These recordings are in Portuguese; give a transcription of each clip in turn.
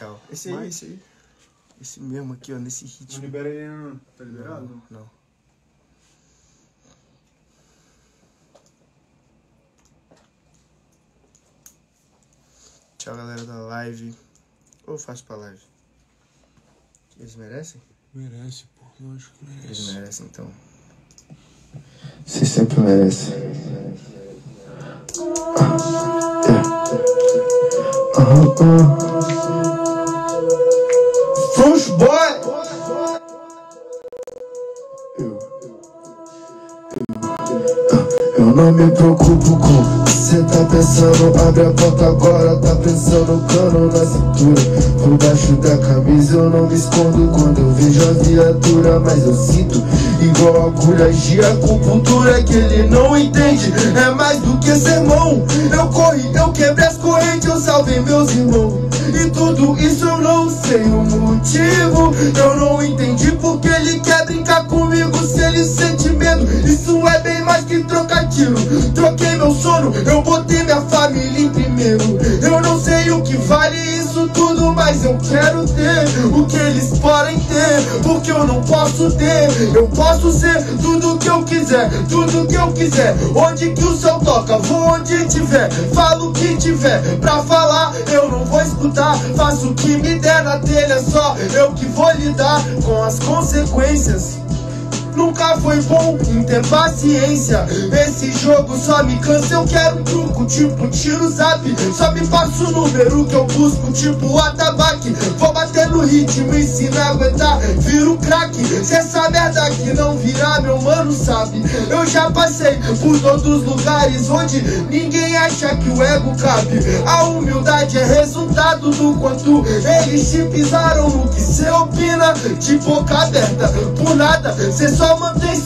Tchau. Esse aí, esse aí. Esse mesmo aqui, ó, nesse Não ritmo. libera ele não. Tá liberado? Não. Tchau, galera da live. Ou eu faço pra live? Eles merecem? Merece, pô. Lógico que Eles merece. merecem, então. Você sempre merece. Frush Eu não me preocupo com cê tá pensando. Abre a porta agora, tá pensando cano na cintura. Por baixo da camisa eu não me escondo quando eu vejo a viatura. Mas eu sinto igual agulhas de acupuntura que ele não entende. É mais do que sermão. Eu corri, eu quebrei as correntes, eu salvei meus irmãos. E tudo isso eu não sei o motivo. Eu não entendi porque ele quer tiro. Troquei meu sono, eu botei minha família em primeiro. Eu não sei o que vale isso tudo, mas eu quero ter o que eles podem ter. Porque eu não posso ter, eu posso ser tudo que eu quiser, tudo que eu quiser. Onde que o sol toca, vou onde tiver, falo o que tiver. Pra falar, eu não vou escutar, faço o que me der na telha, só eu que vou lidar com as consequências. Nunca foi bom em ter paciência. Esse jogo só me cansa, eu quero um truco, tipo tiro zap. Só me passa o número que eu busco, tipo atabaque. Vou bater no ritmo e se não aguentar, viro craque. Se essa merda aqui não virar, meu mano sabe. Eu já passei por todos os lugares onde ninguém acha que o ego cabe. A humildade é resultado do quanto eles te pisaram no que cê opina. De boca aberta, por nada, cê só mantém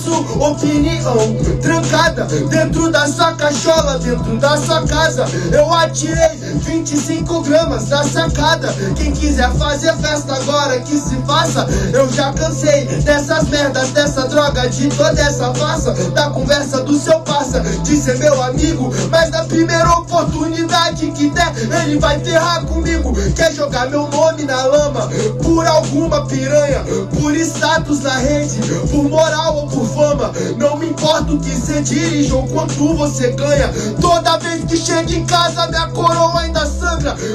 trancada dentro da sua cachola, dentro da sua casa. Eu atirei 25 gramas da sacada. Quem quiser fazer festa agora que se faça. Eu já cansei dessas merdas, dessa droga, de toda essa farsa. Da conversa do seu parça, de ser meu amigo. Mas na primeira oportunidade que der, ele vai ferrar comigo. Quer jogar meu nome na lama por alguma piranha, por status na rede, por moral ou por fama. Não me importa o que você dirige ou quanto você ganha. Toda vez que chega em casa, minha coroa ainda.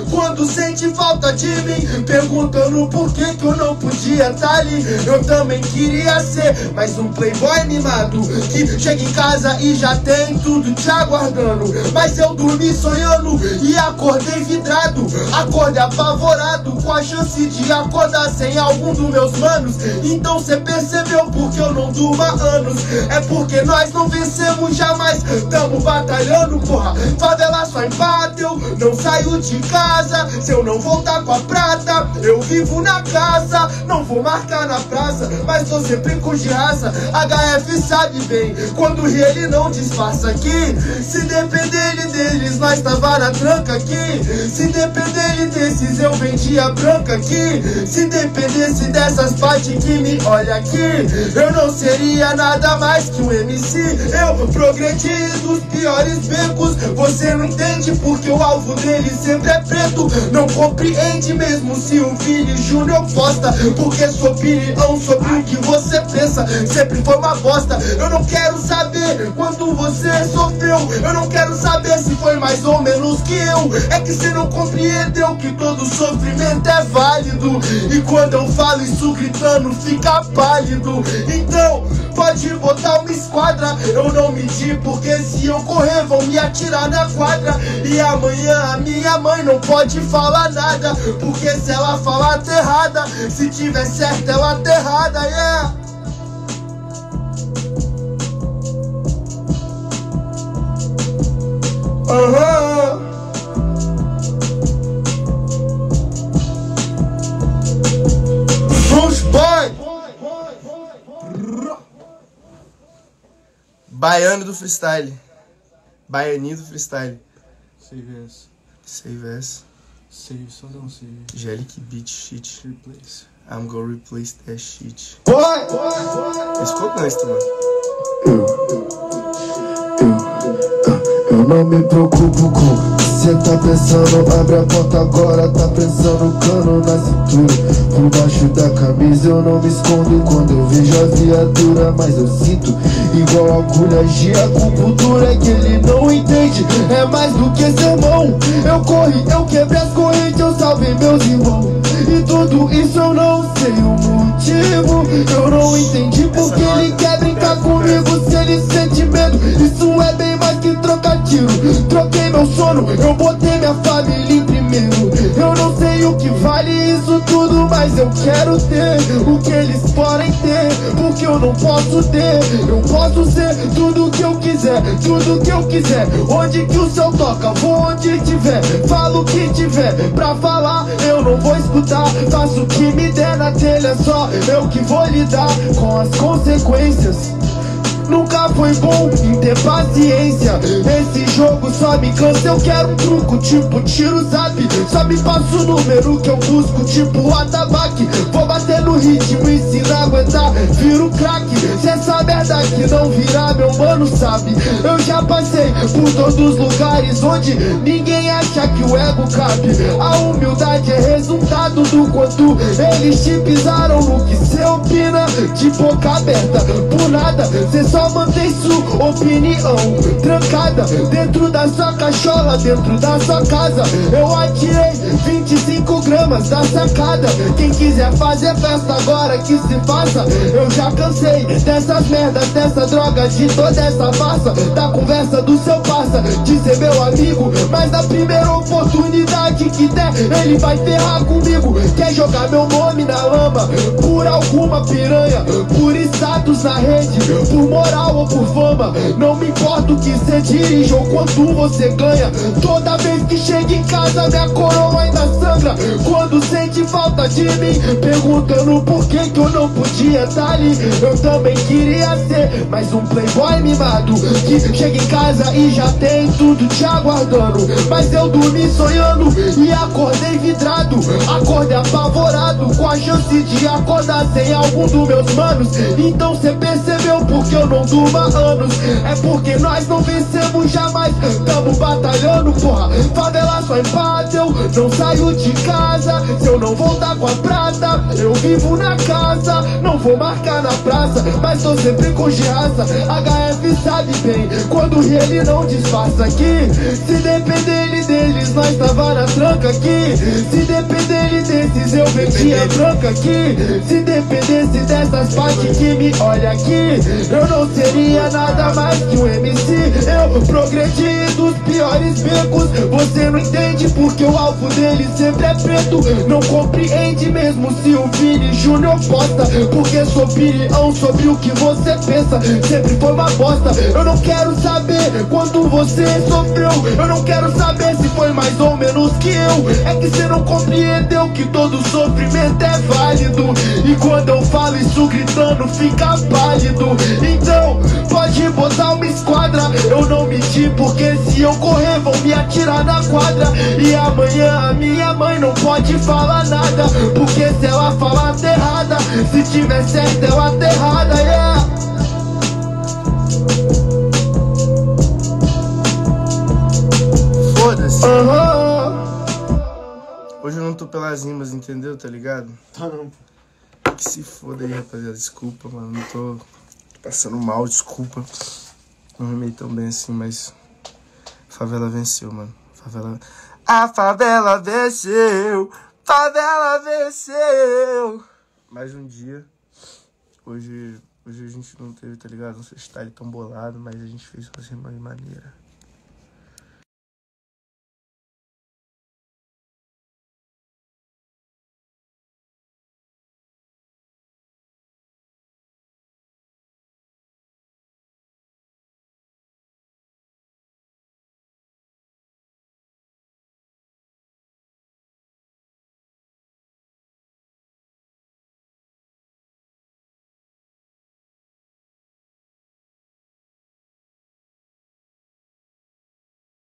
Quando sente falta de mim, perguntando por que, que eu não podia estar ali. Eu também queria ser mais um playboy animado que chega em casa e já tem tudo te aguardando. Mas eu dormi sonhando e acordei vidrado. Acordei apavorado com a chance de acordar sem algum dos meus manos. Então cê percebeu porque eu não durmo há anos. É porque nós não vencemos jamais. Tamo batalhando, porra. Favela só embateu. Não saio de casa. Se eu não voltar com a prata, eu vivo na casa. Não vou marcar na praça, mas tô sempre com de raça. HF sabe bem, quando ri ele não disfarça aqui. Se depender deles, nós tava na tranca aqui. Se depender desses, eu vendia branca aqui. Se dependesse dessas partes que me olha aqui, eu não seria nada mais que um MC. Eu progredi dos piores becos. Você não entende porque o alvo dele sempre é preto. Não compreende mesmo se o Vini Júnior posta. Porque sua opinião sobre o que você pensa sempre foi uma bosta. Eu não quero saber quanto você sofreu. Eu não quero saber se foi mais ou menos que eu. É que você não compreendeu que todo sofrimento é válido. E quando eu falo isso gritando, fica pálido. Então, pode botar uma esquadra. Eu não medi, porque se eu correr, vão me atirar na quadra. E amanhã a minha mãe não pode falar nada. Porque se ela falar tá errada, se tiver certo, ela tá errada, yeah. Aham. Fruit Boy. Baiano do freestyle. Baianinho do freestyle. Save essa. Save essa. Save, só dá um save. Gelic beat shit. Replace. I'm gonna replace that shit. Boy. Esse ficou gangsta, mano. Não me preocupo com Cê tá pensando, abre a porta agora Tá pensando cano na cintura. Por baixo da camisa eu não me escondo Quando eu vejo a viatura Mas eu sinto igual agulha de acupuntura Que ele não entende, é mais do que sermão Eu corri, eu quebrei as correntes Eu salvei meus irmãos. E tudo isso eu não sei o motivo. Eu não entendi porque ele quer brincar comigo Se ele tiro. Troquei meu sono, eu botei minha família em primeiro. Eu não sei o que vale isso tudo Mas eu quero ter o que eles podem ter Porque eu não posso ter. Eu posso ser tudo que eu quiser Tudo que eu quiser. Onde que o céu toca, vou onde tiver. Falo o que tiver pra falar Eu não vou escutar. Faço o que me der na telha Só eu que vou lidar com as consequências Nunca foi bom em ter paciência. Esse jogo só me cansa, eu quero um truco Tipo tiro zap, só me passa o número que eu busco Tipo atabaque, vou no se não aguentar Viro crack, se essa merda aqui não virar meu mano sabe Eu já passei por todos os lugares onde ninguém acha que o ego cabe A humildade é resultado do quanto eles te pisaram no que cê opina De boca aberta, por nada, cê só mantém sua opinião trancada dentro da sua cachola, dentro da sua casa. Eu atirei 25 gramas da sacada. Quem quiser fazer festa agora que se faça. Eu já cansei dessas merdas, dessa droga, de toda essa massa. Da conversa do seu passa, de ser meu amigo. Mas na primeira oportunidade que der, ele vai ferrar comigo. Quer jogar meu nome na lama por alguma piranha, por status na rede, por moral moral ou por fama Não me importa o que cê dirige ou quanto você ganha Toda vez que chega em casa minha coroa ainda sangra Quando sente falta de mim. Perguntando por que que eu não podia estar ali. Eu também queria ser mais um playboy mimado Que chega em casa e já tem tudo te aguardando. Mas eu dormi sonhando e acordei vidrado. Acordei apavorado a chance de acordar sem algum dos meus manos. Então cê percebeu porque eu não não durma anos? É porque nós não vencemos jamais. Tamo batalhando, porra. Favela só empate, eu não saio de casa. Se eu não voltar com a prata Eu vivo na casa. Não vou na praça Mas tô sempre com girraça HF sabe bem Quando ele não disfarça aqui. Se depender deles Nós tava na tranca aqui. Se depender desses Eu vendia branca aqui. Se dependesse dessas partes que me olha aqui Eu não seria nada mais que um MC Eu progredi dos piores becos. Você não entende porque o alvo dele sempre é preto. Não compreende mesmo se o Vini Júnior posta. Porque sou opinião sobre o que você pensa. Sempre foi uma bosta. Eu não quero saber quando você sofreu. Eu não quero saber se foi mais ou menos que eu. É que você não compreendeu que todo sofrimento é válido. E quando eu falo isso gritando fica pálido. Então pode botar uma esquadra. Eu não menti porque se eu correr vão me atirar na quadra E amanhã a minha mãe não pode falar nada Porque se ela falar errada Se tiver certo ela errada, yeah Foda-se uhum. Hoje eu não tô pelas rimas, entendeu? Tá ligado? Tá não. Que se foda aí, rapaziada. Desculpa, mano. Não tô passando mal, desculpa. Não rimei tão bem assim, mas. Favela venceu, mano. Favela. A favela venceu! Favela venceu! Mais um dia. Hoje, hoje a gente não teve, tá ligado? Um freestyle tão bolado, mas a gente fez uma rima maneira.